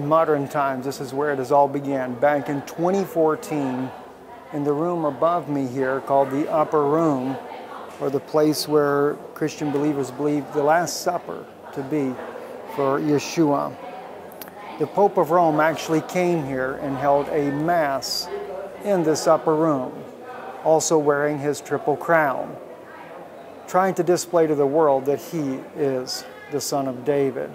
in modern times, this is where it has all began. Back in 2014, in the room above me here called the Upper Room, or the place where Christian believers believe the Last Supper to be for Yeshua. The Pope of Rome actually came here and held a Mass in this upper room, also wearing his triple crown, trying to display to the world that he is the Son of David.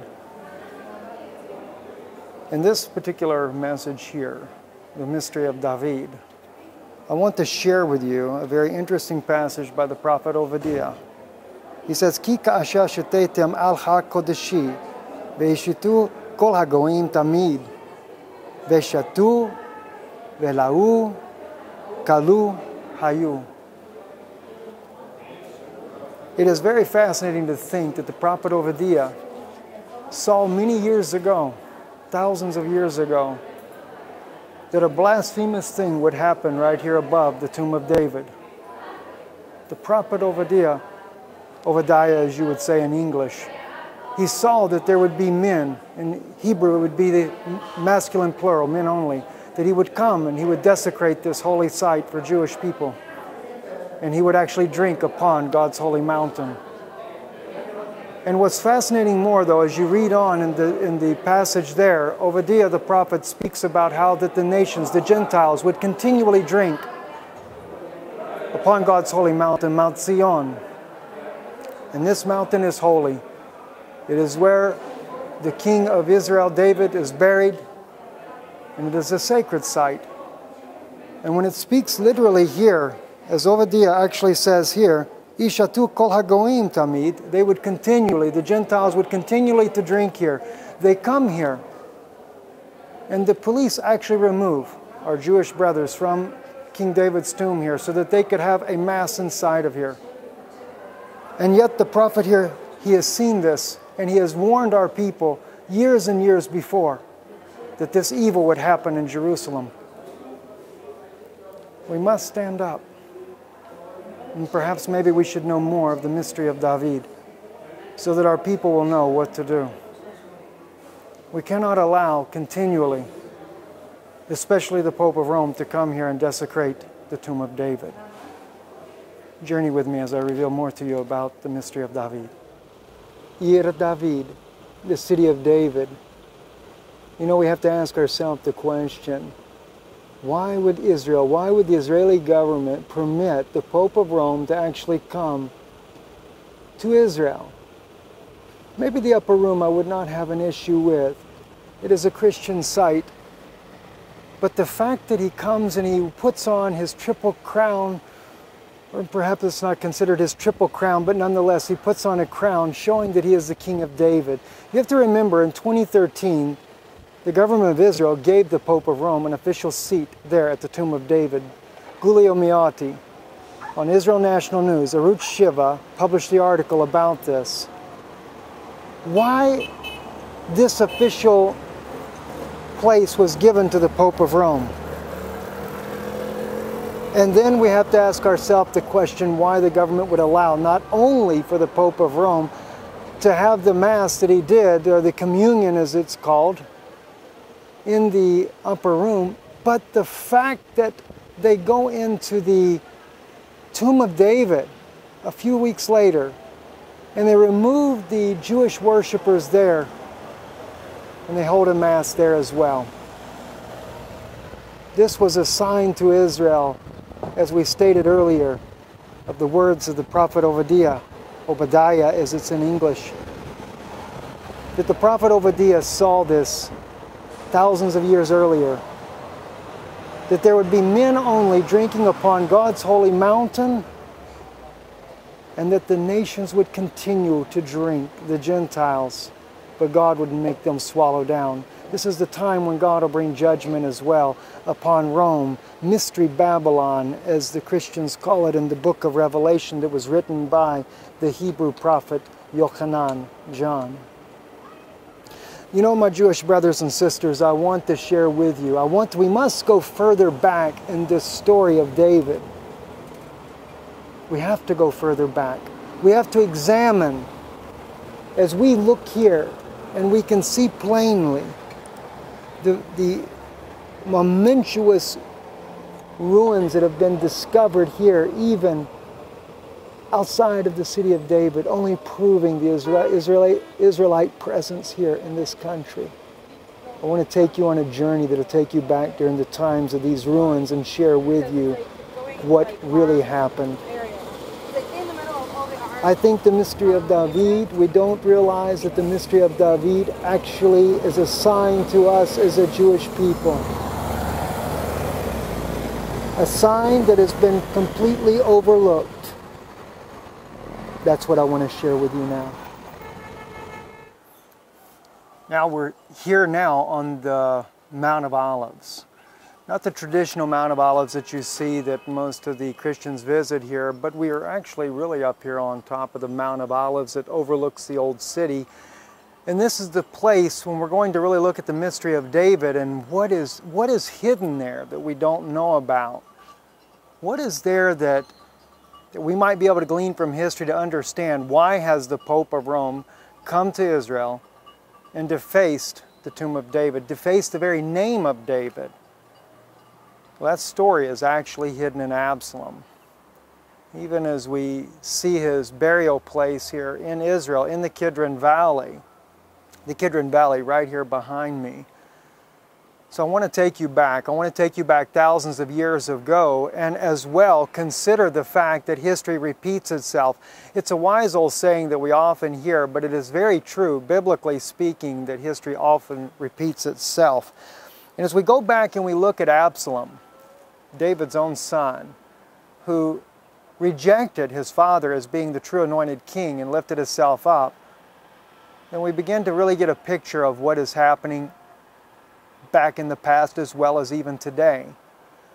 In this particular message here, the mystery of David, I want to share with you a very interesting passage by the prophet Obadiah. He says, Ki ka'asha shetetem al ha-kodeshi, ve'ishitu kol hagoim tamid, ve'shatu, ve'lau, kalu, hayu. It is very fascinating to think that the prophet Obadiah saw many years ago thousands of years ago that a blasphemous thing would happen right here above the tomb of David. The prophet Obadiah, Obadiah as you would say in English, he saw that there would be men, in Hebrew it would be the masculine plural, men only, that he would come and he would desecrate this holy site for Jewish people. And he would actually drink upon God's holy mountain. And what's fascinating more, though, as you read on in the, in the passage there, Obadiah the prophet speaks about how that the nations, the Gentiles, would continually drink upon God's holy mountain, Mount Zion. And this mountain is holy. It is where the king of Israel, David, is buried, and it is a sacred site. And when it speaks literally here, as Obadiah actually says here, Ishatu kol hagoim tamid. They would continually, the Gentiles would continually to drink here. They come here, and the police actually remove our Jewish brothers from King David's tomb here so that they could have a mass inside of here. And yet the prophet here, he has seen this, and he has warned our people years and years before that this evil would happen in Jerusalem. We must stand up. And perhaps maybe we should know more of the mystery of David so that our people will know what to do. We cannot allow continually, especially the Pope of Rome, to come here and desecrate the tomb of David. Journey with me as I reveal more to you about the mystery of David. Ir David, the city of David. You know, we have to ask ourselves the question why would Israel, why would the Israeli government permit the Pope of Rome to actually come to Israel? Maybe the upper room I would not have an issue with. It is a Christian site. But the fact that he comes and he puts on his triple crown, or perhaps it's not considered his triple crown, but nonetheless, he puts on a crown showing that he is the King of David. You have to remember in 2013, the government of Israel gave the Pope of Rome an official seat there at the Tomb of David. Giulio Meotti on Israel National News, Arutz Sheva, published the article about this. Why this official place was given to the Pope of Rome? And then we have to ask ourselves the question why the government would allow not only for the Pope of Rome to have the Mass that he did, or the communion as it's called, in the upper room, but the fact that they go into the tomb of David a few weeks later and they remove the Jewish worshippers there and they hold a mass there as well. This was a sign to Israel, as we stated earlier, of the words of the prophet Obadiah, Obadiah as it's in English, that the prophet Obadiah saw this thousands of years earlier, that there would be men only drinking upon God's holy mountain, and that the nations would continue to drink, the Gentiles, but God would make them swallow down. This is the time when God will bring judgment as well upon Rome, Mystery Babylon, as the Christians call it in the book of Revelation that was written by the Hebrew prophet Yochanan, John. You know, my Jewish brothers and sisters, I want to share with you. I want to, we must go further back in this story of David. We have to go further back. We have to examine as we look here and we can see plainly the, the momentous ruins that have been discovered here, even outside of the city of David, only proving the Israel, Israelite, Israelite presence here in this country. I want to take you on a journey that'll take you back during the times of these ruins and share with you what really happened. I think the mystery of David, we don't realize that the mystery of David actually is a sign to us as a Jewish people. A sign that has been completely overlooked. That's what I want to share with you now. Now we're here now on the Mount of Olives. Not the traditional Mount of Olives that you see that most of the Christians visit here, but we are actually really up here on top of the Mount of Olives that overlooks the old city. And this is the place when we're going to really look at the mystery of David and what is, what is hidden there that we don't know about. What is there that, that we might be able to glean from history to understand why has the Pope of Rome come to Israel and defaced the tomb of David, defaced the very name of David. Well, that story is actually hidden in Absalom. Even as we see his burial place here in Israel, in the Kidron Valley, the Kidron Valley right here behind me. So I want to take you back. I want to take you back thousands of years ago and as well consider the fact that history repeats itself. It's a wise old saying that we often hear, but it is very true, biblically speaking, that history often repeats itself. And as we go back and we look at Absalom, David's own son, who rejected his father as being the true anointed king and lifted himself up, then we begin to really get a picture of what is happening back in the past as well as even today.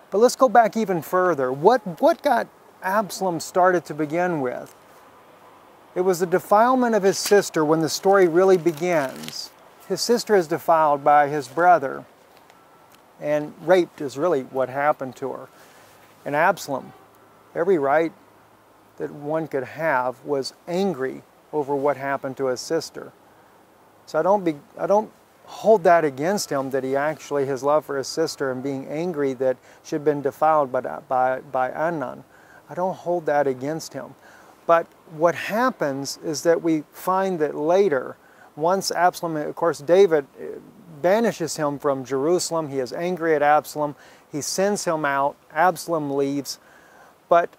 But let's go back even further. What, what got Absalom started to begin with? It was the defilement of his sister when the story really begins. His sister is defiled by his brother, and raped is really what happened to her. And Absalom, every right that one could have, was angry over what happened to his sister. So I don't, be, I don't hold that against him that he actually, his love for his sister and being angry that she had been defiled by, by, by Amnon. I don't hold that against him. But what happens is that we find that later, once Absalom, of course, David uh, banishes him from Jerusalem. He is angry at Absalom. He sends him out. Absalom leaves. But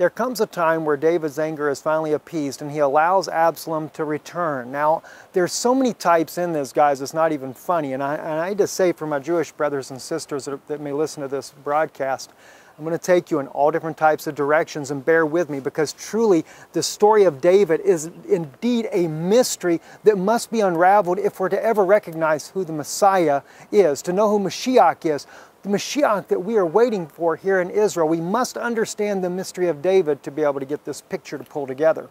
there comes a time where David's anger is finally appeased and he allows Absalom to return. Now, there's so many types in this, guys, it's not even funny. And I, and I to say for my Jewish brothers and sisters that, that may listen to this broadcast, I'm going to take you in all different types of directions and bear with me because truly the story of David is indeed a mystery that must be unraveled if we're to ever recognize who the Messiah is, to know who Mashiach is, the Mashiach that we are waiting for here in Israel. We must understand the mystery of David to be able to get this picture to pull together.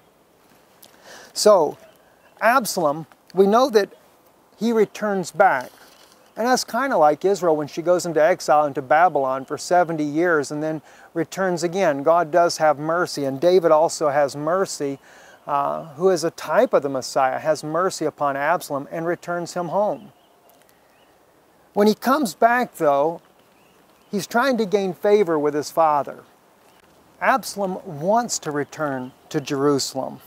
So, Absalom, we know that he returns back. And that's kind of like Israel when she goes into exile into Babylon for 70 years and then returns again. God does have mercy, and David also has mercy, uh, who is a type of the Messiah, has mercy upon Absalom and returns him home. When he comes back, though, He's trying to gain favor with his father. Absalom wants to return to Jerusalem.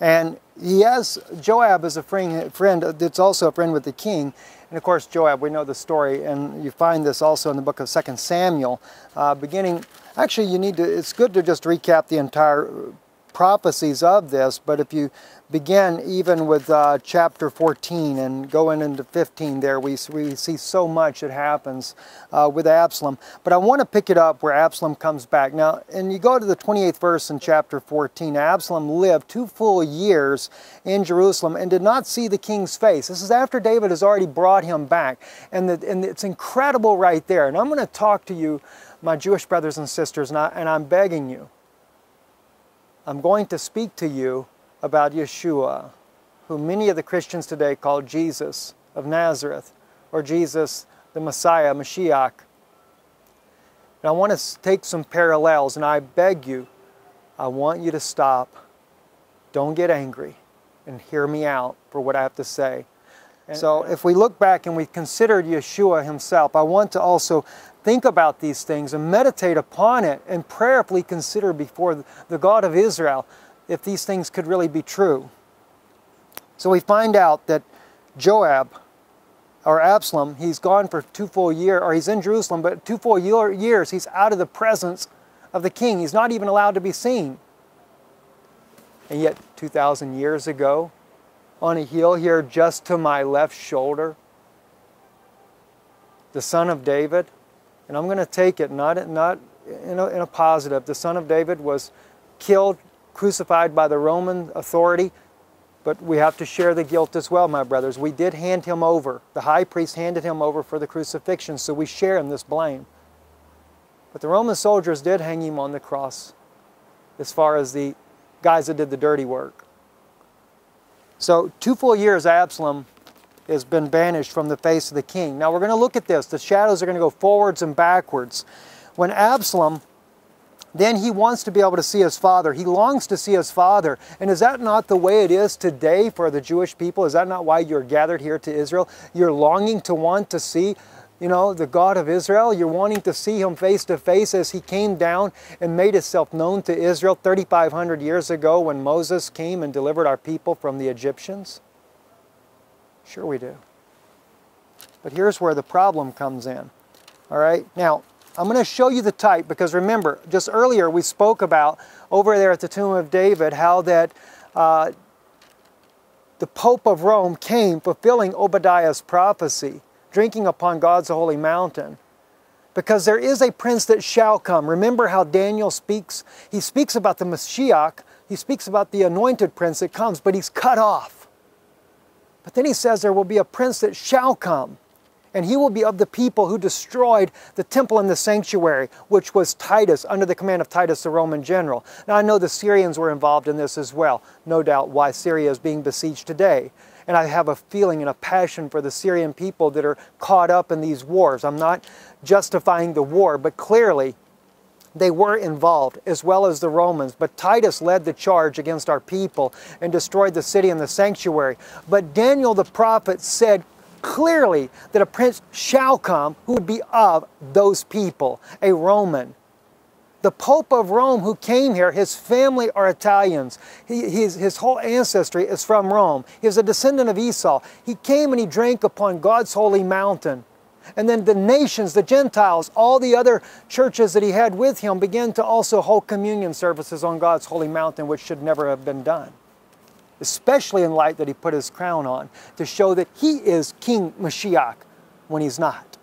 And he has, Joab is a friend, that's also a friend with the king. And of course, Joab, we know the story, and you find this also in the book of 2 Samuel, uh, beginning, actually you need to, it's good to just recap the entire prophecies of this, but if you begin even with uh, chapter 14 and going into 15 there, we, we see so much that happens uh, with Absalom. But I want to pick it up where Absalom comes back. Now, and you go to the 28th verse in chapter 14, Absalom lived two full years in Jerusalem and did not see the king's face. This is after David has already brought him back. And, the, and it's incredible right there. And I'm going to talk to you, my Jewish brothers and sisters, and, I, and I'm begging you, I'm going to speak to you about Yeshua, who many of the Christians today call Jesus of Nazareth, or Jesus the Messiah, Mashiach. And I want to take some parallels, and I beg you, I want you to stop. Don't get angry and hear me out for what I have to say. So if we look back and we considered Yeshua himself, I want to also think about these things and meditate upon it and prayerfully consider before the God of Israel if these things could really be true. So we find out that Joab, or Absalom, he's gone for two full years, or he's in Jerusalem, but two full year, years he's out of the presence of the king. He's not even allowed to be seen. And yet, 2,000 years ago, on a hill here just to my left shoulder, the son of David, and I'm going to take it not, not in, a, in a positive, the son of David was killed, crucified by the Roman authority, but we have to share the guilt as well, my brothers. We did hand him over. The high priest handed him over for the crucifixion, so we share in this blame. But the Roman soldiers did hang him on the cross as far as the guys that did the dirty work. So, two full years, Absalom has been banished from the face of the king. Now, we're going to look at this. The shadows are going to go forwards and backwards. When Absalom then he wants to be able to see his father. He longs to see his father. And is that not the way it is today for the Jewish people? Is that not why you're gathered here to Israel? You're longing to want to see, you know, the God of Israel. You're wanting to see him face to face as he came down and made himself known to Israel 3,500 years ago when Moses came and delivered our people from the Egyptians? Sure we do. But here's where the problem comes in. All right? Now, I'm going to show you the type because remember, just earlier we spoke about over there at the tomb of David how that uh, the Pope of Rome came fulfilling Obadiah's prophecy, drinking upon God's holy mountain. Because there is a prince that shall come. Remember how Daniel speaks? He speaks about the Mashiach, he speaks about the anointed prince that comes, but he's cut off. But then he says there will be a prince that shall come and he will be of the people who destroyed the temple and the sanctuary, which was Titus, under the command of Titus, the Roman general. Now, I know the Syrians were involved in this as well, no doubt why Syria is being besieged today. And I have a feeling and a passion for the Syrian people that are caught up in these wars. I'm not justifying the war, but clearly they were involved, as well as the Romans. But Titus led the charge against our people and destroyed the city and the sanctuary. But Daniel the prophet said clearly that a prince shall come who would be of those people, a Roman. The Pope of Rome who came here, his family are Italians. He, his, his whole ancestry is from Rome. He is a descendant of Esau. He came and he drank upon God's holy mountain. And then the nations, the Gentiles, all the other churches that he had with him began to also hold communion services on God's holy mountain, which should never have been done especially in light that he put his crown on, to show that he is King Mashiach when he's not.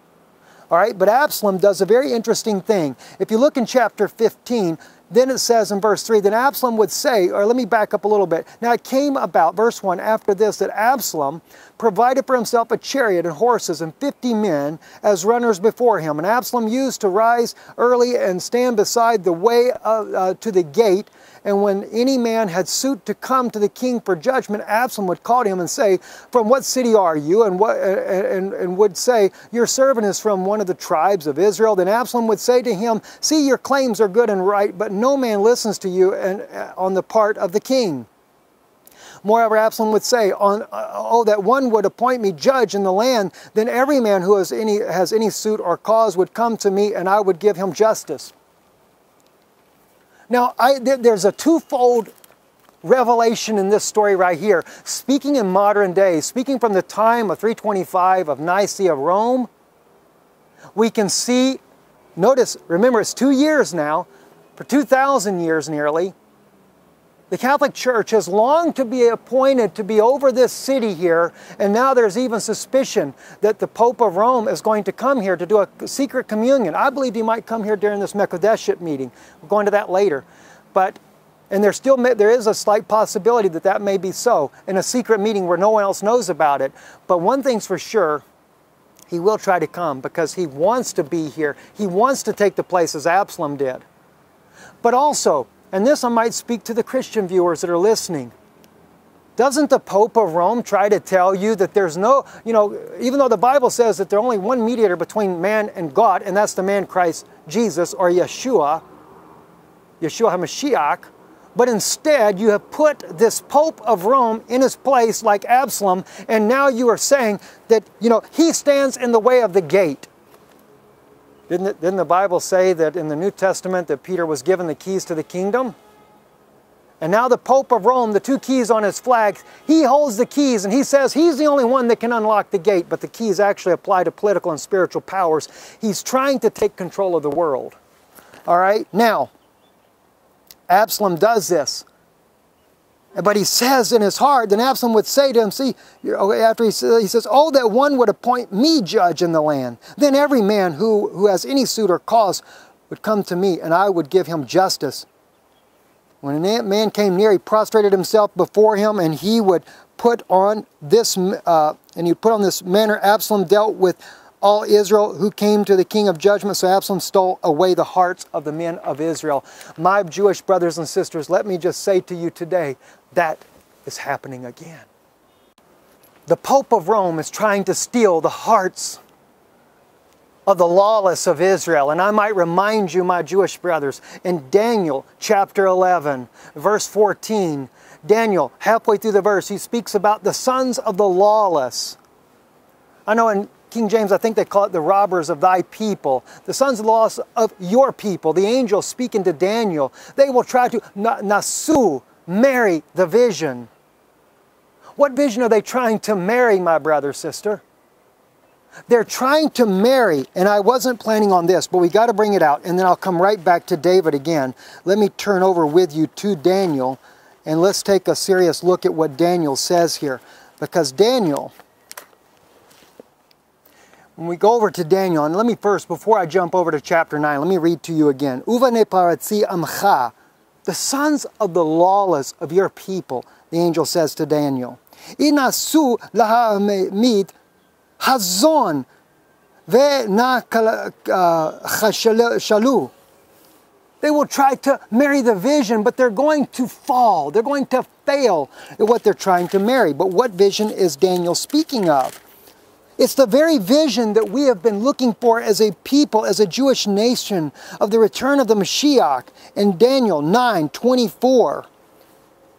All right, but Absalom does a very interesting thing. If you look in chapter 15, then it says in verse 3 that Absalom would say, or let me back up a little bit. Now it came about, verse 1, after this, that Absalom provided for himself a chariot and horses and 50 men as runners before him. And Absalom used to rise early and stand beside the way of, uh, to the gate and when any man had suit to come to the king for judgment, Absalom would call him and say, From what city are you? And, what, and, and would say, Your servant is from one of the tribes of Israel. Then Absalom would say to him, See, your claims are good and right, but no man listens to you and, uh, on the part of the king. Moreover, Absalom would say, on, uh, Oh, that one would appoint me judge in the land, then every man who has any, has any suit or cause would come to me, and I would give him justice. Now, I, there's a twofold revelation in this story right here. Speaking in modern days, speaking from the time of 325 of Nicaea, Rome, we can see, notice, remember it's two years now, for 2,000 years nearly, the Catholic Church has longed to be appointed to be over this city here, and now there's even suspicion that the Pope of Rome is going to come here to do a secret communion. I believe he might come here during this Mekodeshet meeting. We'll go into that later. But, and there still there is a slight possibility that that may be so in a secret meeting where no one else knows about it. But one thing's for sure, he will try to come because he wants to be here. He wants to take the place as Absalom did. But also, and this I might speak to the Christian viewers that are listening. Doesn't the Pope of Rome try to tell you that there's no, you know, even though the Bible says that there's only one mediator between man and God, and that's the man Christ Jesus or Yeshua, Yeshua HaMashiach, but instead you have put this Pope of Rome in his place like Absalom, and now you are saying that, you know, he stands in the way of the gate. Didn't, it, didn't the Bible say that in the New Testament that Peter was given the keys to the kingdom? And now the Pope of Rome, the two keys on his flag, he holds the keys and he says he's the only one that can unlock the gate, but the keys actually apply to political and spiritual powers. He's trying to take control of the world. All right? Now, Absalom does this. But he says in his heart, then Absalom would say to him, see, after he says, he says, oh, that one would appoint me judge in the land. Then every man who, who has any suit or cause would come to me, and I would give him justice. When a man came near, he prostrated himself before him, and he would put on this, uh, and he put on this manner. Absalom dealt with all Israel who came to the king of judgment. So Absalom stole away the hearts of the men of Israel. My Jewish brothers and sisters, let me just say to you today that is happening again. The Pope of Rome is trying to steal the hearts of the lawless of Israel. And I might remind you, my Jewish brothers, in Daniel chapter 11, verse 14, Daniel, halfway through the verse, he speaks about the sons of the lawless. I know in King James, I think they call it the robbers of thy people, the sons of the lawless of your people. The angels speaking to Daniel, they will try to nasu, marry the vision. What vision are they trying to marry, my brother, sister? They're trying to marry, and I wasn't planning on this, but we got to bring it out, and then I'll come right back to David again. Let me turn over with you to Daniel, and let's take a serious look at what Daniel says here. Because Daniel, when we go over to Daniel, and let me first, before I jump over to chapter 9, let me read to you again. Uvane paratzi amcha, the sons of the lawless of your people, the angel says to Daniel. Inasu lahamid Hazon uh, shalu. They will try to marry the vision, but they're going to fall. They're going to fail at what they're trying to marry. But what vision is Daniel speaking of? It's the very vision that we have been looking for as a people, as a Jewish nation, of the return of the Mashiach in Daniel 9 24.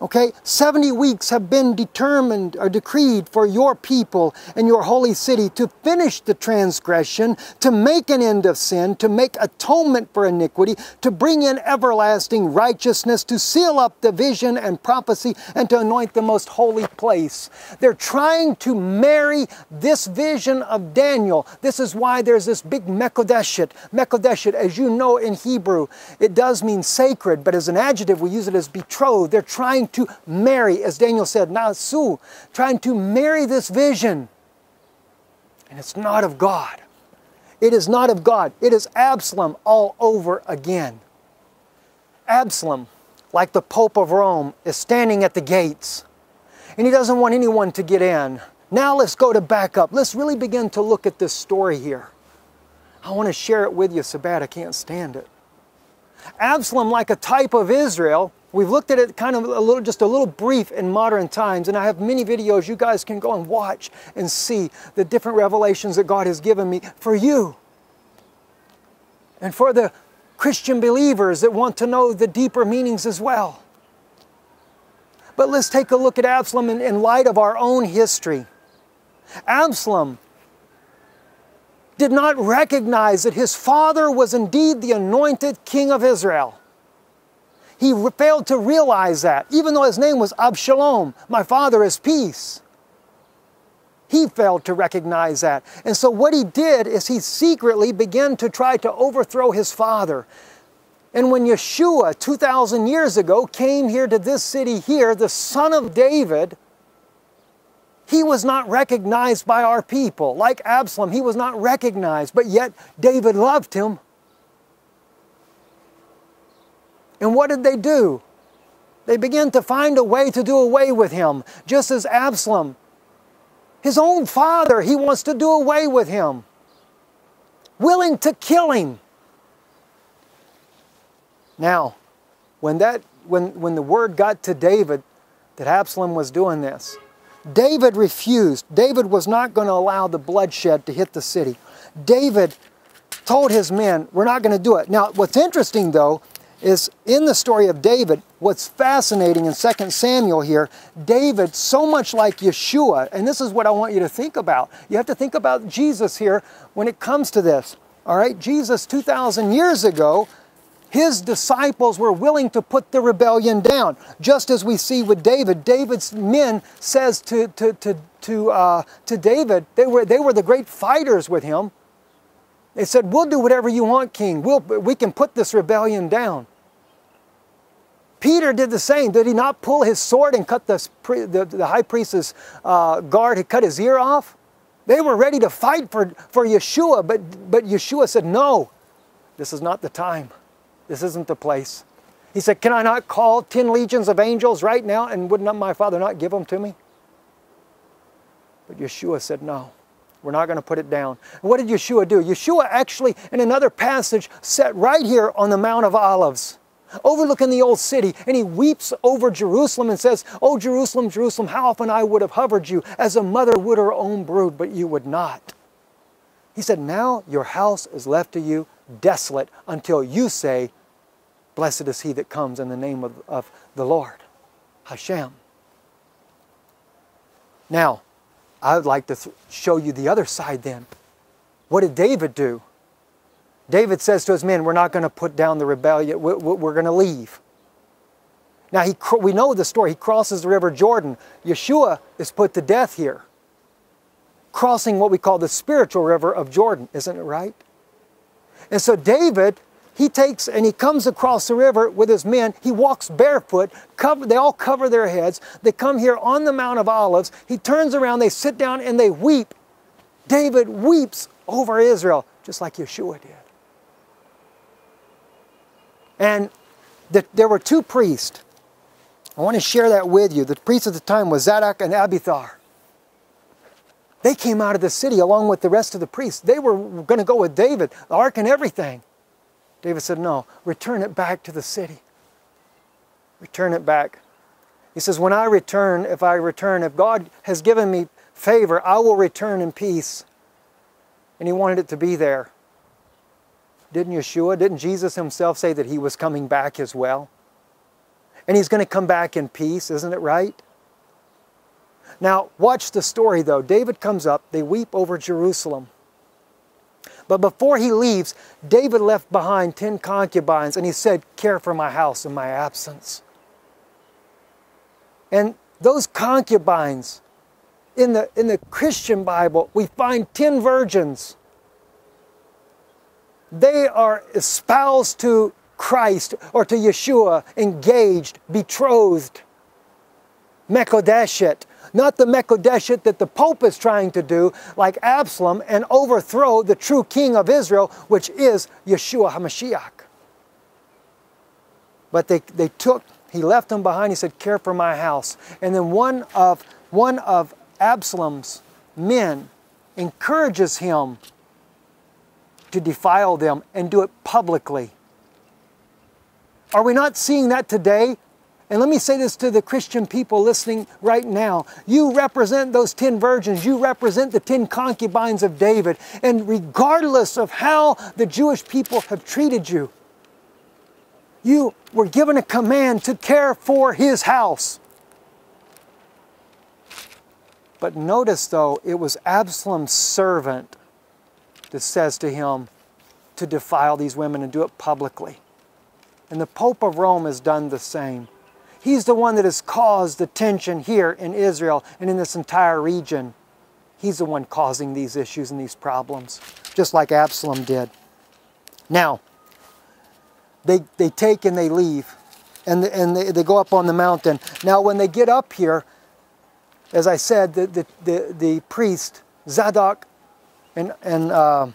Okay, 70 weeks have been determined or decreed for your people and your holy city to finish the transgression, to make an end of sin, to make atonement for iniquity, to bring in everlasting righteousness, to seal up the vision and prophecy, and to anoint the most holy place. They're trying to marry this vision of Daniel. This is why there's this big Mekodeshet. Mekodeshet, as you know in Hebrew, it does mean sacred, but as an adjective we use it as betrothed. They're trying to marry, as Daniel said, Nasu, trying to marry this vision. And it's not of God. It is not of God. It is Absalom all over again. Absalom, like the Pope of Rome, is standing at the gates. And he doesn't want anyone to get in. Now let's go to back up. Let's really begin to look at this story here. I want to share it with you so bad I can't stand it. Absalom, like a type of Israel, We've looked at it kind of a little, just a little brief in modern times, and I have many videos you guys can go and watch and see the different revelations that God has given me for you. And for the Christian believers that want to know the deeper meanings as well. But let's take a look at Absalom in, in light of our own history. Absalom did not recognize that his father was indeed the anointed king of Israel. He failed to realize that, even though his name was Abshalom, my father is peace. He failed to recognize that. And so what he did is he secretly began to try to overthrow his father. And when Yeshua, 2,000 years ago, came here to this city here, the son of David, he was not recognized by our people. Like Absalom, he was not recognized, but yet David loved him. And what did they do? They began to find a way to do away with him, just as Absalom. His own father, he wants to do away with him, willing to kill him. Now, when, that, when, when the word got to David that Absalom was doing this, David refused. David was not going to allow the bloodshed to hit the city. David told his men, We're not going to do it. Now, what's interesting though is in the story of David, what's fascinating in 2 Samuel here, David, so much like Yeshua, and this is what I want you to think about. You have to think about Jesus here when it comes to this. All right, Jesus 2,000 years ago, his disciples were willing to put the rebellion down. Just as we see with David, David's men says to, to, to, to, uh, to David, they were, they were the great fighters with him. They said, We'll do whatever you want, king. We'll, we can put this rebellion down. Peter did the same. Did he not pull his sword and cut the, the, the high priest's uh, guard, he cut his ear off? They were ready to fight for, for Yeshua, but, but Yeshua said, No, this is not the time. This isn't the place. He said, Can I not call 10 legions of angels right now? And would not my Father not give them to me? But Yeshua said, No. We're not going to put it down. what did Yeshua do? Yeshua actually, in another passage, sat right here on the Mount of Olives, overlooking the old city, and he weeps over Jerusalem and says, Oh, Jerusalem, Jerusalem, how often I would have hovered you as a mother would her own brood, but you would not. He said, Now your house is left to you desolate until you say, Blessed is he that comes in the name of, of the Lord, Hashem. Now, I would like to show you the other side then. What did David do? David says to his men, We're not going to put down the rebellion, we're going to leave. Now, he, we know the story. He crosses the river Jordan. Yeshua is put to death here, crossing what we call the spiritual river of Jordan. Isn't it right? And so, David he takes and he comes across the river with his men. He walks barefoot. Cover, they all cover their heads. They come here on the Mount of Olives. He turns around, they sit down, and they weep. David weeps over Israel, just like Yeshua did. And the, there were two priests. I want to share that with you. The priests at the time was Zadok and Abiathar. They came out of the city along with the rest of the priests. They were going to go with David, the ark and everything. David said, No, return it back to the city. Return it back. He says, When I return, if I return, if God has given me favor, I will return in peace. And he wanted it to be there. Didn't Yeshua, didn't Jesus himself say that he was coming back as well? And he's going to come back in peace, isn't it right? Now, watch the story though. David comes up, they weep over Jerusalem. But before he leaves, David left behind 10 concubines and he said, Care for my house in my absence. And those concubines, in the, in the Christian Bible, we find 10 virgins. They are espoused to Christ or to Yeshua, engaged, betrothed. Mekodeshet, not the Mekodeshet that the Pope is trying to do, like Absalom, and overthrow the true king of Israel, which is Yeshua HaMashiach. But they, they took, he left them behind, he said, care for my house. And then one of, one of Absalom's men encourages him to defile them and do it publicly. Are we not seeing that today? And let me say this to the Christian people listening right now. You represent those 10 virgins. You represent the 10 concubines of David. And regardless of how the Jewish people have treated you, you were given a command to care for his house. But notice, though, it was Absalom's servant that says to him to defile these women and do it publicly. And the Pope of Rome has done the same. He's the one that has caused the tension here in Israel and in this entire region. He's the one causing these issues and these problems, just like Absalom did. Now, they, they take and they leave, and, and they, they go up on the mountain. Now, when they get up here, as I said, the, the, the, the priest, Zadok, and, and uh,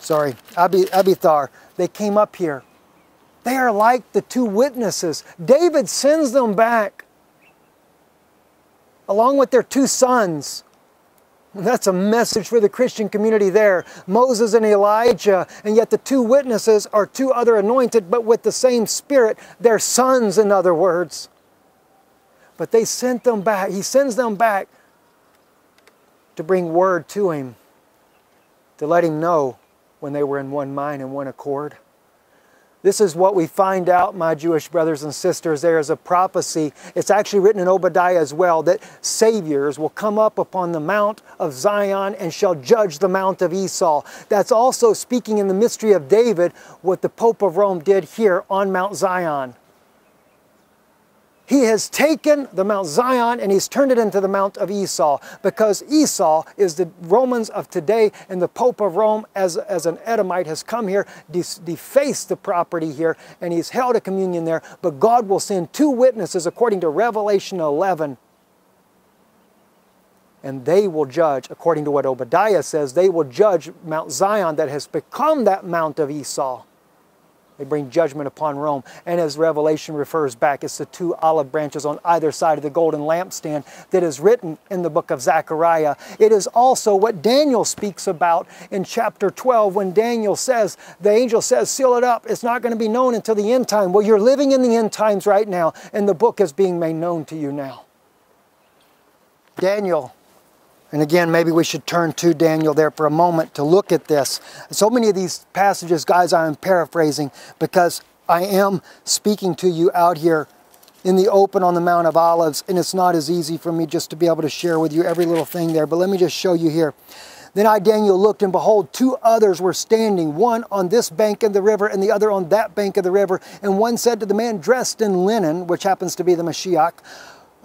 sorry, Abi, Abiathar, they came up here they are like the two witnesses. David sends them back along with their two sons. That's a message for the Christian community there. Moses and Elijah, and yet the two witnesses are two other anointed, but with the same spirit. They're sons, in other words. But they sent them back. He sends them back to bring word to him, to let him know when they were in one mind and one accord. This is what we find out, my Jewish brothers and sisters. There is a prophecy. It's actually written in Obadiah as well that saviors will come up upon the Mount of Zion and shall judge the Mount of Esau. That's also speaking in the mystery of David, what the Pope of Rome did here on Mount Zion. He has taken the Mount Zion and he's turned it into the Mount of Esau because Esau is the Romans of today and the Pope of Rome as, as an Edomite has come here, defaced the property here and he's held a communion there. But God will send two witnesses according to Revelation 11 and they will judge, according to what Obadiah says, they will judge Mount Zion that has become that Mount of Esau. They bring judgment upon Rome. And as Revelation refers back, it's the two olive branches on either side of the golden lampstand that is written in the book of Zechariah. It is also what Daniel speaks about in chapter 12 when Daniel says, the angel says, seal it up. It's not going to be known until the end time. Well, you're living in the end times right now, and the book is being made known to you now. Daniel and again, maybe we should turn to Daniel there for a moment to look at this. So many of these passages, guys, I am paraphrasing because I am speaking to you out here in the open on the Mount of Olives, and it's not as easy for me just to be able to share with you every little thing there. But let me just show you here. Then I, Daniel, looked, and behold, two others were standing, one on this bank of the river, and the other on that bank of the river. And one said to the man dressed in linen, which happens to be the Mashiach,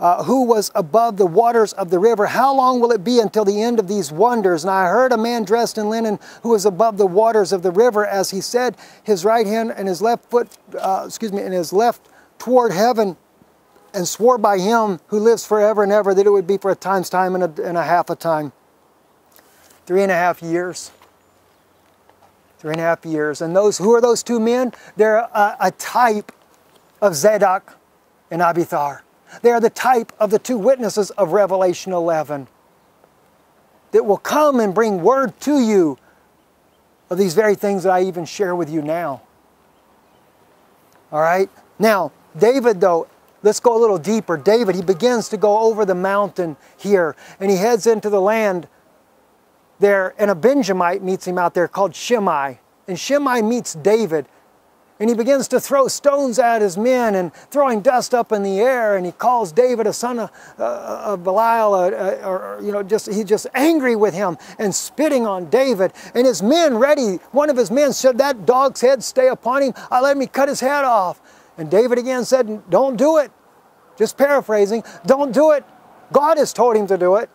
uh, who was above the waters of the river. How long will it be until the end of these wonders? And I heard a man dressed in linen who was above the waters of the river as he said, his right hand and his left foot, uh, excuse me, and his left toward heaven and swore by him who lives forever and ever that it would be for a time's time and a, and a half a time. Three and a half years. Three and a half years. And those, who are those two men? They're a, a type of Zadok and Abiathar. They are the type of the two witnesses of Revelation 11 that will come and bring word to you of these very things that I even share with you now. All right? Now, David, though, let's go a little deeper. David, he begins to go over the mountain here, and he heads into the land there, and a Benjamite meets him out there called Shimei. And Shimei meets David and he begins to throw stones at his men and throwing dust up in the air. And he calls David a son of, uh, of Belial, uh, uh, or, you know, just he's just angry with him and spitting on David. And his men ready. One of his men said, "That dog's head stay upon him. I let me cut his head off." And David again said, "Don't do it." Just paraphrasing, "Don't do it." God has told him to do it.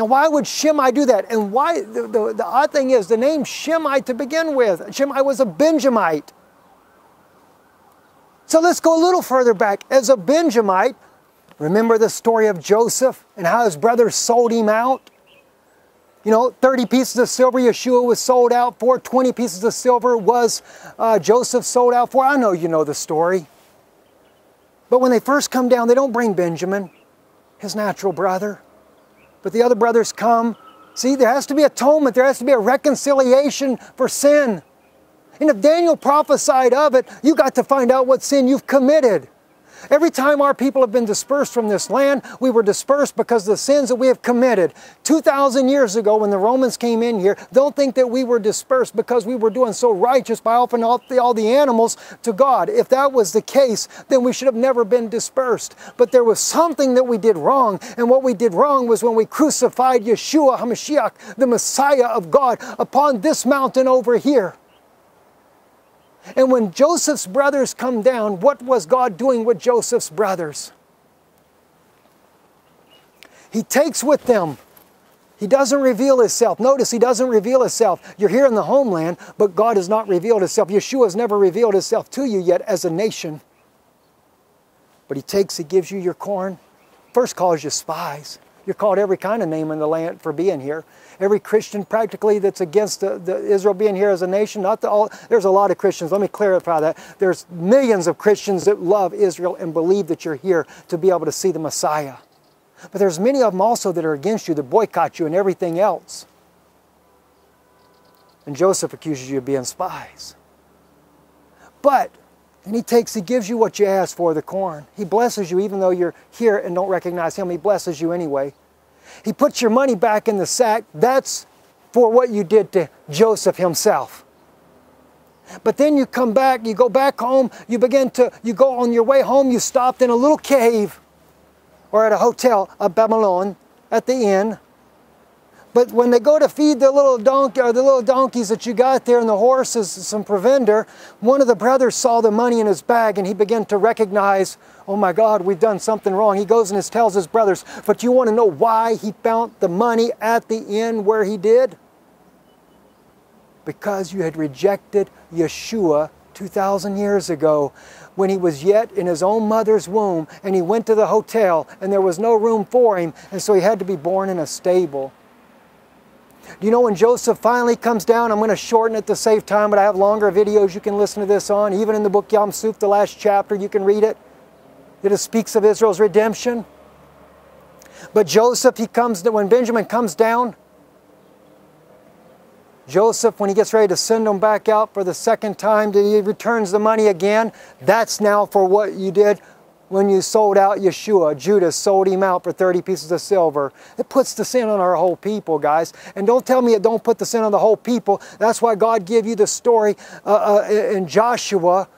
Now, why would Shimei do that? And why, the, the, the, odd thing is, the name Shimei to begin with, Shimei was a Benjamite. So let's go a little further back. As a Benjamite, remember the story of Joseph and how his brothers sold him out? You know, 30 pieces of silver Yeshua was sold out for, 20 pieces of silver was uh, Joseph sold out for. I know you know the story. But when they first come down, they don't bring Benjamin, his natural brother but the other brothers come. See, there has to be atonement, there has to be a reconciliation for sin. And if Daniel prophesied of it, you got to find out what sin you've committed. Every time our people have been dispersed from this land, we were dispersed because of the sins that we have committed. 2,000 years ago, when the Romans came in here, don't think that we were dispersed because we were doing so righteous by offering all the, all the animals to God. If that was the case, then we should have never been dispersed. But there was something that we did wrong, and what we did wrong was when we crucified Yeshua HaMashiach, the Messiah of God, upon this mountain over here. And when Joseph's brothers come down, what was God doing with Joseph's brothers? He takes with them. He doesn't reveal himself. Notice he doesn't reveal himself. You're here in the homeland, but God has not revealed himself. Yeshua has never revealed himself to you yet as a nation. But he takes, he gives you your corn. First calls you spies. You're called every kind of name in the land for being here every Christian practically that's against the, the Israel being here as a nation. Not the, all, there's a lot of Christians. Let me clarify that. There's millions of Christians that love Israel and believe that you're here to be able to see the Messiah. But there's many of them also that are against you, that boycott you and everything else. And Joseph accuses you of being spies. But and he takes, he gives you what you ask for, the corn. He blesses you even though you're here and don't recognize him. He blesses you anyway. He puts your money back in the sack. That's for what you did to Joseph himself. But then you come back, you go back home, you begin to, you go on your way home, you stopped in a little cave or at a hotel, a Babylon, at the inn. But when they go to feed the little donkey or uh, the little donkeys that you got there and the horses some provender, one of the brothers saw the money in his bag and he began to recognize, oh my God, we've done something wrong. He goes and tells his brothers, but you want to know why he found the money at the inn where he did? Because you had rejected Yeshua 2,000 years ago when he was yet in his own mother's womb and he went to the hotel and there was no room for him and so he had to be born in a stable. You know when Joseph finally comes down? I'm going to shorten it to save time, but I have longer videos you can listen to this on. Even in the book Yam Suf, the last chapter, you can read it. It speaks of Israel's redemption. But Joseph, he comes when Benjamin comes down, Joseph, when he gets ready to send them back out for the second time, he returns the money again. That's now for what you did when you sold out Yeshua. Judas sold him out for 30 pieces of silver. It puts the sin on our whole people, guys. And don't tell me it don't put the sin on the whole people. That's why God gave you the story uh, uh, in Joshua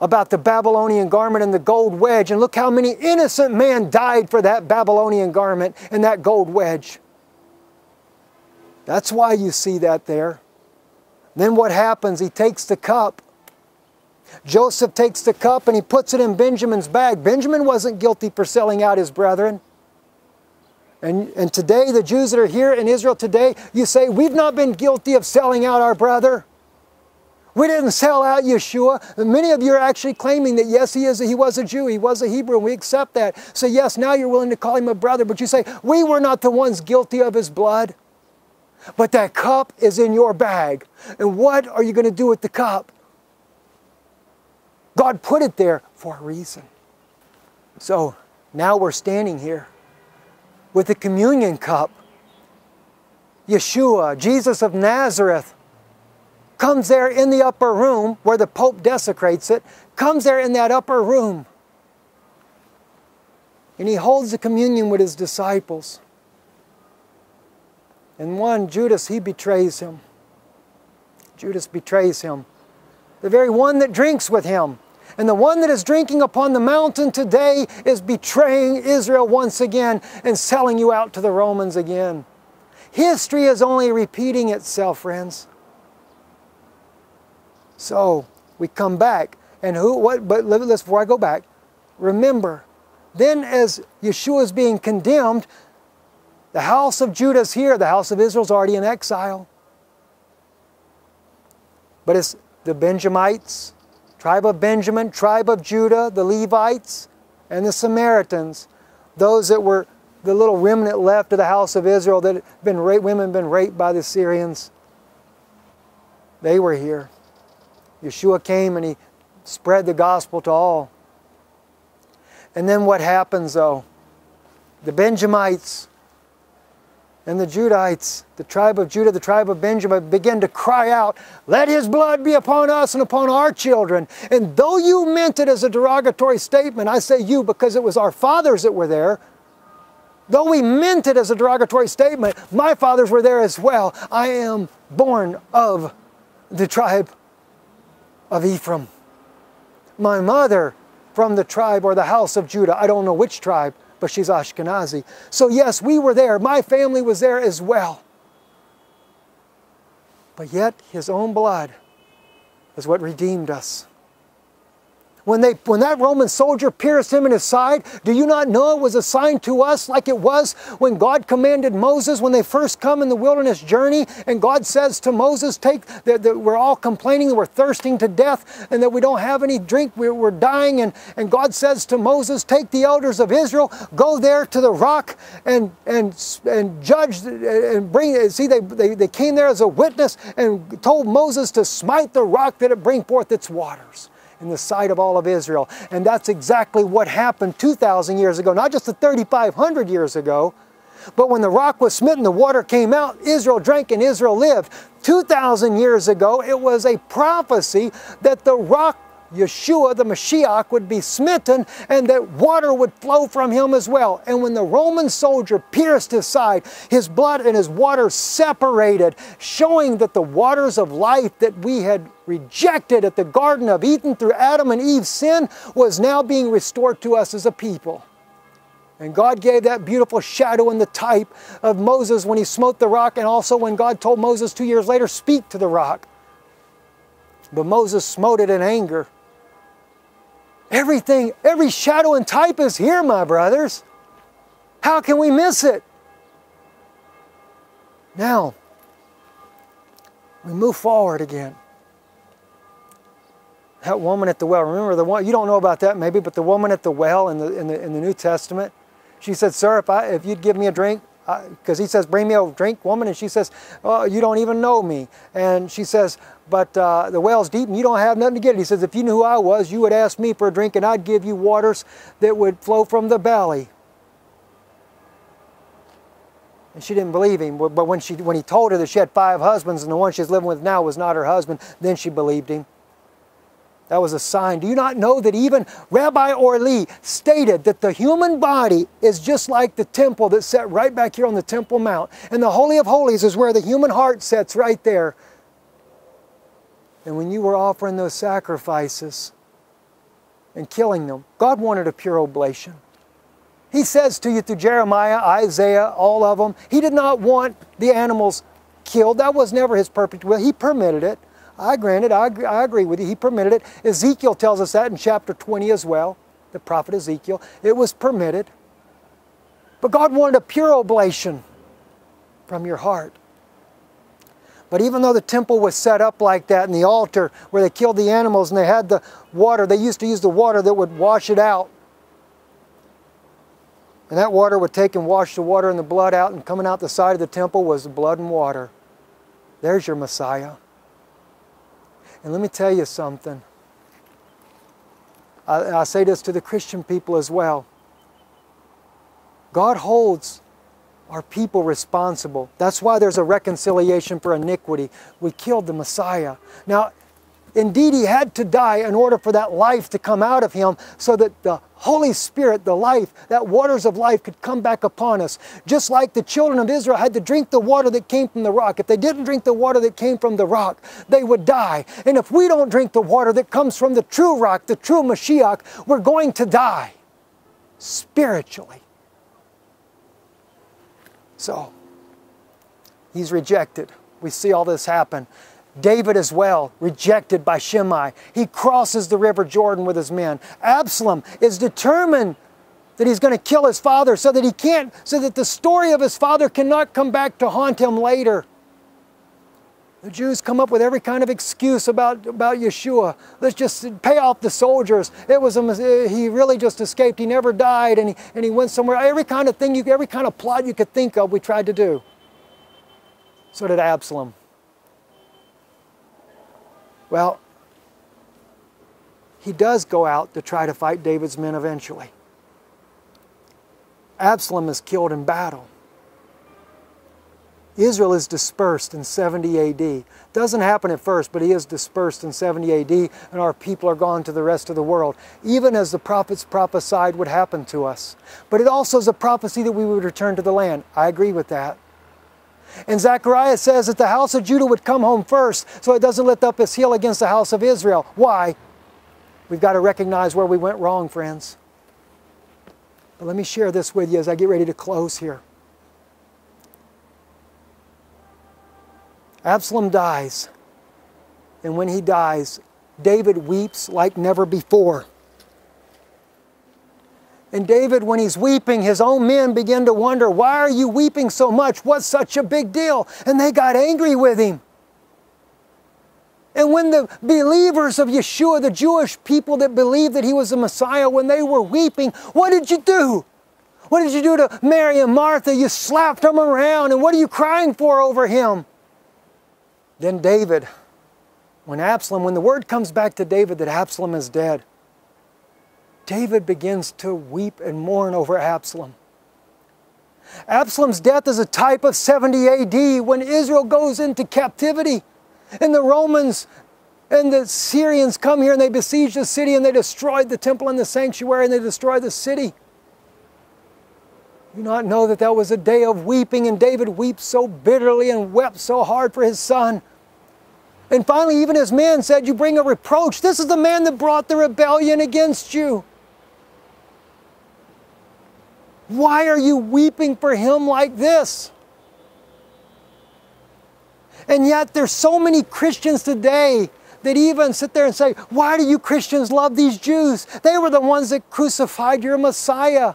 about the Babylonian garment and the gold wedge. And look how many innocent men died for that Babylonian garment and that gold wedge. That's why you see that there. Then what happens? He takes the cup Joseph takes the cup and he puts it in Benjamin's bag. Benjamin wasn't guilty for selling out his brethren. And, and today, the Jews that are here in Israel today, you say, We've not been guilty of selling out our brother. We didn't sell out Yeshua. Many of you are actually claiming that yes, he is. a, He was a Jew. He was a Hebrew, and we accept that. So yes, now you're willing to call him a brother, but you say we were not the ones guilty of his blood. But that cup is in your bag, and what are you going to do with the cup? God put it there for a reason. So now we're standing here with the communion cup. Yeshua, Jesus of Nazareth, comes there in the upper room where the Pope desecrates it, comes there in that upper room. And he holds the communion with his disciples. And one, Judas, he betrays him. Judas betrays him the very one that drinks with him. And the one that is drinking upon the mountain today is betraying Israel once again and selling you out to the Romans again. History is only repeating itself, friends. So we come back, and who? What? But let's before I go back, remember. Then, as Yeshua is being condemned, the house of Judah is here. The house of Israel is already in exile. But it's the Benjamites, tribe of Benjamin, tribe of Judah, the Levites, and the Samaritans, those that were the little remnant left of the house of Israel that had been raped, women been raped by the Syrians. They were here. Yeshua came and he spread the gospel to all. And then what happens though? The Benjamites and the Judites, the tribe of Judah, the tribe of Benjamin, begin to cry out, Let his blood be upon us and upon our children. And though you meant it as a derogatory statement, I say you because it was our fathers that were there. Though we meant it as a derogatory statement, my fathers were there as well. I am born of the tribe of Ephraim. My mother from the tribe or the house of Judah, I don't know which tribe, but she's Ashkenazi. So, yes, we were there. My family was there as well. But yet, his own blood is what redeemed us. When, they, when that Roman soldier pierced him in his side, do you not know it was a sign to us like it was when God commanded Moses when they first come in the wilderness journey and God says to Moses, take, that, that we're all complaining that we're thirsting to death and that we don't have any drink, we're, we're dying. And, and God says to Moses, take the elders of Israel, go there to the rock and, and, and judge and bring, see, they, they, they came there as a witness and told Moses to smite the rock that it bring forth its waters in the sight of all of Israel. And that's exactly what happened 2,000 years ago, not just the 3,500 years ago, but when the rock was smitten, the water came out, Israel drank and Israel lived. 2,000 years ago, it was a prophecy that the rock Yeshua, the Mashiach, would be smitten and that water would flow from him as well. And when the Roman soldier pierced his side, his blood and his water separated, showing that the waters of life that we had rejected at the Garden of Eden through Adam and Eve's sin was now being restored to us as a people. And God gave that beautiful shadow and the type of Moses when he smote the rock, and also when God told Moses two years later, Speak to the rock. But Moses smote it in anger. Everything, every shadow and type is here, my brothers. How can we miss it? Now, we move forward again. That woman at the well, remember the one, you don't know about that maybe, but the woman at the well in the, in the, in the New Testament, she said, Sir, if, I, if you'd give me a drink, because he says, Bring me a drink, woman. And she says, Oh, you don't even know me. And she says, But uh, the well's deep and you don't have nothing to get it. He says, If you knew who I was, you would ask me for a drink and I'd give you waters that would flow from the belly. And she didn't believe him. But when, she, when he told her that she had five husbands and the one she's living with now was not her husband, then she believed him. That was a sign. Do you not know that even Rabbi Orli stated that the human body is just like the temple that's set right back here on the Temple Mount? And the Holy of Holies is where the human heart sits right there. And when you were offering those sacrifices and killing them, God wanted a pure oblation. He says to you through Jeremiah, Isaiah, all of them, He did not want the animals killed. That was never His perfect will. He permitted it. I grant it, I, I agree with you. He permitted it. Ezekiel tells us that in chapter 20 as well, the prophet Ezekiel. It was permitted. But God wanted a pure oblation from your heart. But even though the temple was set up like that and the altar where they killed the animals and they had the water, they used to use the water that would wash it out. And that water would take and wash the water and the blood out, and coming out the side of the temple was blood and water. There's your Messiah. And let me tell you something. I, I say this to the Christian people as well. God holds our people responsible. That's why there's a reconciliation for iniquity. We killed the Messiah. Now, Indeed, he had to die in order for that life to come out of him so that the Holy Spirit, the life, that waters of life could come back upon us. Just like the children of Israel had to drink the water that came from the rock. If they didn't drink the water that came from the rock, they would die. And if we don't drink the water that comes from the true rock, the true Mashiach, we're going to die spiritually. So, he's rejected. We see all this happen. David as well, rejected by Shimei. He crosses the river Jordan with his men. Absalom is determined that he's going to kill his father so that he can't, so that the story of his father cannot come back to haunt him later. The Jews come up with every kind of excuse about, about Yeshua. Let's just pay off the soldiers. It was a, he really just escaped. He never died, and he, and he went somewhere. Every kind of thing, you, every kind of plot you could think of, we tried to do. So did Absalom. Well, he does go out to try to fight David's men eventually. Absalom is killed in battle. Israel is dispersed in 70 AD. Doesn't happen at first, but he is dispersed in 70 AD, and our people are gone to the rest of the world, even as the prophets prophesied would happen to us. But it also is a prophecy that we would return to the land. I agree with that. And Zechariah says that the house of Judah would come home first so it doesn't lift up its heel against the house of Israel. Why? We've got to recognize where we went wrong, friends. But let me share this with you as I get ready to close here. Absalom dies. And when he dies, David weeps like never before. And David, when he's weeping, his own men begin to wonder, Why are you weeping so much? What's such a big deal? And they got angry with him. And when the believers of Yeshua, the Jewish people that believed that he was the Messiah, when they were weeping, what did you do? What did you do to Mary and Martha? You slapped them around. And what are you crying for over him? Then David, when Absalom, when the word comes back to David that Absalom is dead, David begins to weep and mourn over Absalom. Absalom's death is a type of 70 AD when Israel goes into captivity and the Romans And the Syrians come here and they besiege the city and they destroyed the temple and the sanctuary and they destroyed the city. You not know that that was a day of weeping, and David weeps so bitterly and wept so hard for his son. And finally, even his men said, You bring a reproach. This is the man that brought the rebellion against you. Why are you weeping for him like this? And yet, there's so many Christians today that even sit there and say, Why do you Christians love these Jews? They were the ones that crucified your Messiah.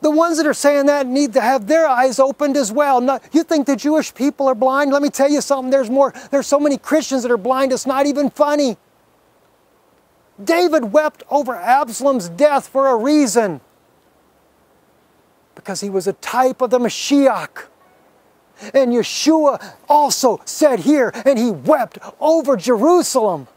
The ones that are saying that need to have their eyes opened as well. Not, you think the Jewish people are blind? Let me tell you something. There's more. There's so many Christians that are blind. It's not even funny. David wept over Absalom's death for a reason. Because he was a type of the Mashiach. And Yeshua also said here, and he wept over Jerusalem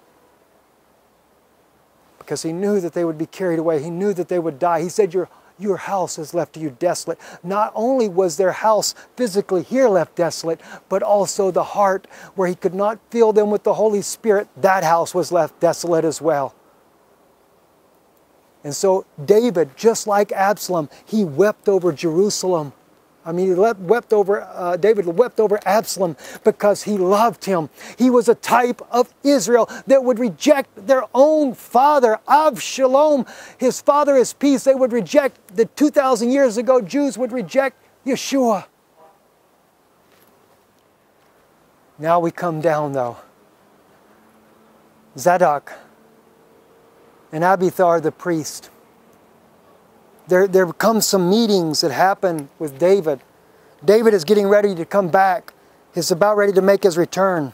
because he knew that they would be carried away. He knew that they would die. He said, Your your house is left to you desolate. Not only was their house physically here left desolate, but also the heart where he could not fill them with the Holy Spirit, that house was left desolate as well. And so David, just like Absalom, he wept over Jerusalem. I mean, he wept over, uh, David wept over Absalom because he loved him. He was a type of Israel that would reject their own father, Avshalom. His father is peace. They would reject, the 2,000 years ago, Jews would reject Yeshua. Now we come down, though. Zadok and Abiathar the priest there, there comes some meetings that happen with David. David is getting ready to come back. He's about ready to make his return.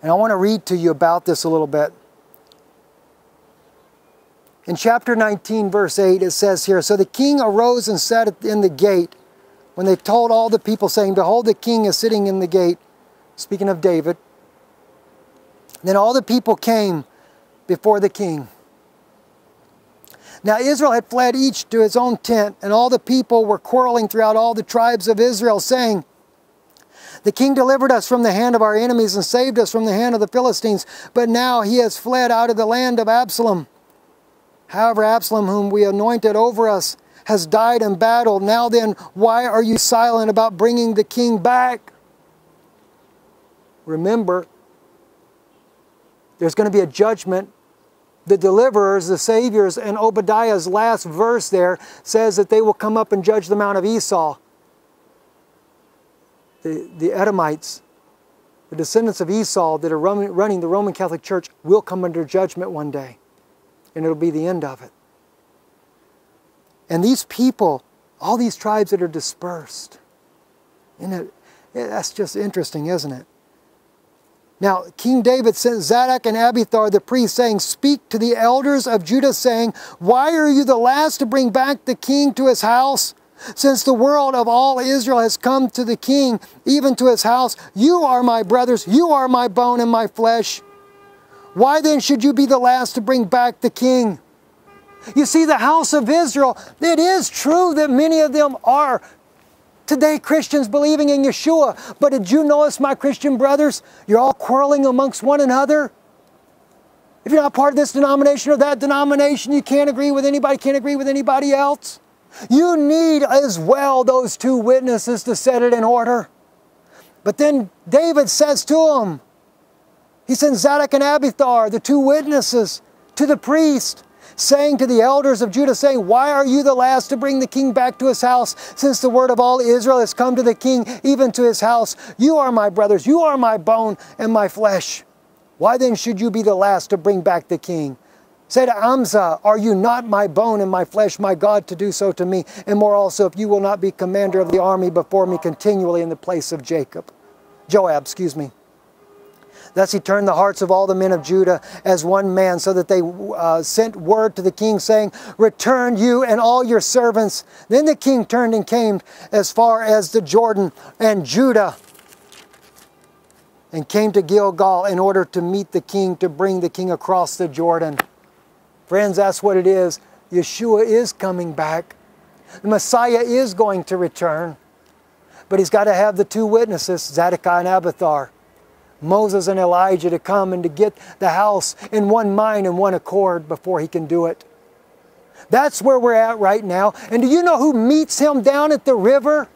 And I want to read to you about this a little bit. In chapter 19, verse 8, it says here So the king arose and sat in the gate when they told all the people, saying, Behold, the king is sitting in the gate. Speaking of David. Then all the people came before the king. Now Israel had fled each to his own tent, and all the people were quarreling throughout all the tribes of Israel, saying, The king delivered us from the hand of our enemies and saved us from the hand of the Philistines, but now he has fled out of the land of Absalom. However, Absalom, whom we anointed over us, has died in battle. Now then, why are you silent about bringing the king back? Remember, there's going to be a judgment the deliverers, the saviors, and Obadiah's last verse there says that they will come up and judge the Mount of Esau. The, the Edomites, the descendants of Esau that are running the Roman Catholic Church, will come under judgment one day, and it'll be the end of it. And these people, all these tribes that are dispersed, and it, that's just interesting, isn't it? Now, King David sent Zadok and Abiathar the priests, saying, Speak to the elders of Judah, saying, Why are you the last to bring back the king to his house? Since the world of all Israel has come to the king, even to his house, you are my brothers, you are my bone and my flesh. Why then should you be the last to bring back the king? You see, the house of Israel, it is true that many of them are Today, Christians believing in Yeshua. But did you notice, my Christian brothers, you're all quarreling amongst one another? If you're not part of this denomination or that denomination, you can't agree with anybody, can't agree with anybody else. You need as well those two witnesses to set it in order. But then David says to them, he sends Zadok and Abiathar, the two witnesses, to the priest saying to the elders of Judah, saying, Why are you the last to bring the king back to his house, since the word of all Israel has come to the king, even to his house? You are my brothers, you are my bone and my flesh. Why then should you be the last to bring back the king? Said Amasa, Are you not my bone and my flesh, my God, to do so to me? And more also, if you will not be commander of the army before me continually in the place of Jacob. Joab, excuse me. Thus he turned the hearts of all the men of Judah as one man, so that they uh, sent word to the king, saying, Return you and all your servants. Then the king turned and came as far as the Jordan and Judah and came to Gilgal in order to meet the king, to bring the king across the Jordan. Friends, that's what it is. Yeshua is coming back. The Messiah is going to return. But he's got to have the two witnesses, Zadok and Abiathar. Moses and Elijah to come and to get the house in one mind and one accord before he can do it. That's where we're at right now. And do you know who meets him down at the river?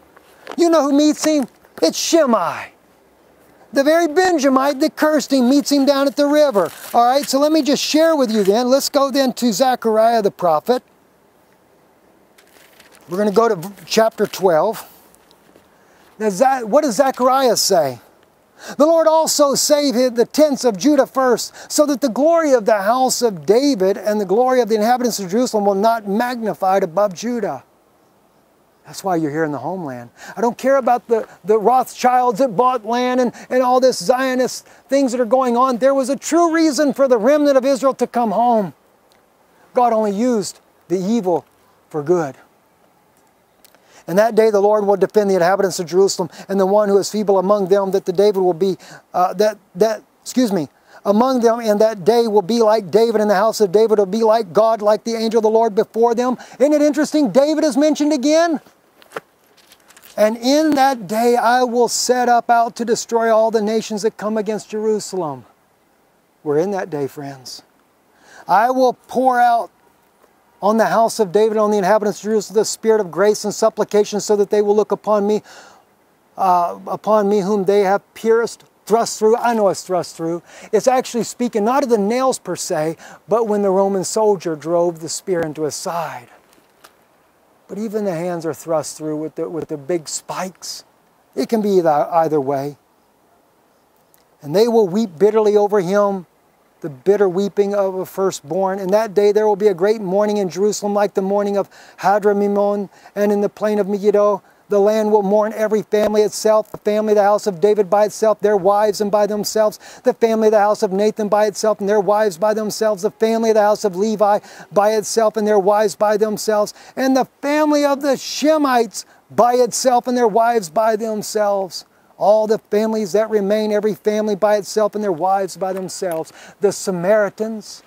You know who meets him? It's Shimei. The very Benjamite that cursed him meets him down at the river. All right, so let me just share with you then. Let's go then to Zechariah the prophet. We're going to go to chapter 12. Now, what does Zechariah say? The Lord also saved the tents of Judah first, so that the glory of the house of David and the glory of the inhabitants of Jerusalem will not magnified above Judah. That's why you're here in the homeland. I don't care about the, the Rothschilds that bought land and, and all this Zionist things that are going on. There was a true reason for the remnant of Israel to come home. God only used the evil for good. And that day the Lord will defend the inhabitants of Jerusalem and the one who is feeble among them, that the David will be, uh, that, that, excuse me, among them in that day will be like David, and the house of David will be like God, like the angel of the Lord before them. Isn't it interesting? David is mentioned again. And in that day I will set up out to destroy all the nations that come against Jerusalem. We're in that day, friends. I will pour out on the house of David, on the inhabitants of Jerusalem, the spirit of grace and supplication, so that they will look upon me, uh, upon me whom they have pierced, thrust through. I know it's thrust through. It's actually speaking not of the nails per se, but when the Roman soldier drove the spear into his side. But even the hands are thrust through with the, with the big spikes. It can be either, either way. And they will weep bitterly over him the bitter weeping of a firstborn. In that day there will be a great mourning in Jerusalem, like the mourning of Hadadrimmon, and in the plain of Megiddo. The land will mourn every family itself, the family of the house of David by itself, their wives and by themselves, the family of the house of Nathan by itself and their wives by themselves, the family of the house of Levi by itself and their wives by themselves, and the family of the Shemites by itself and their wives by themselves all the families that remain, every family by itself and their wives by themselves, the Samaritans,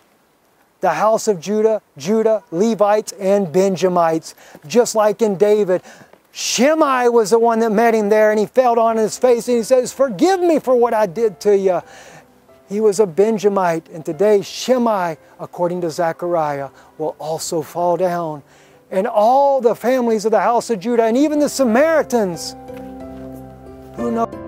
the house of Judah, Judah, Levites, and Benjamites, just like in David. Shimei was the one that met him there and he fell on his face and he says, Forgive me for what I did to you. He was a Benjamite, and today Shimei, according to Zechariah, will also fall down. And all the families of the house of Judah, and even the Samaritans, who knows?